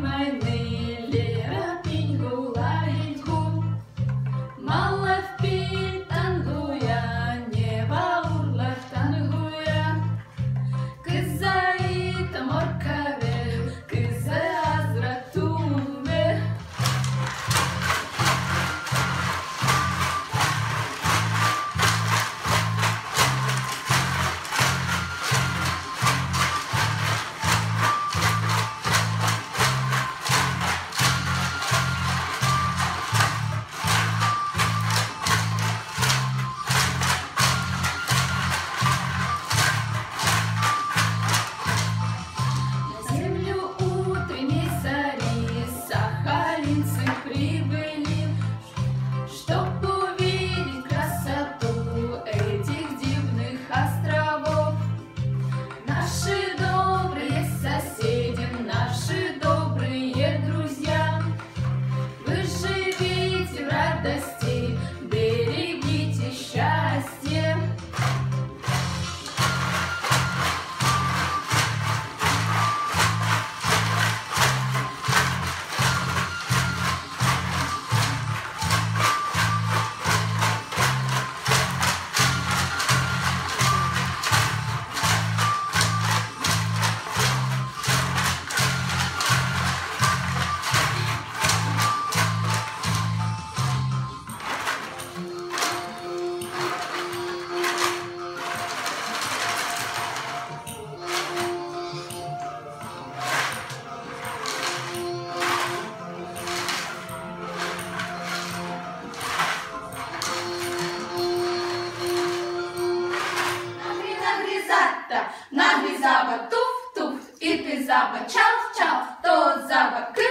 my way. заба туф-туф, ирпи заба. Чал-чал, то заба. Кры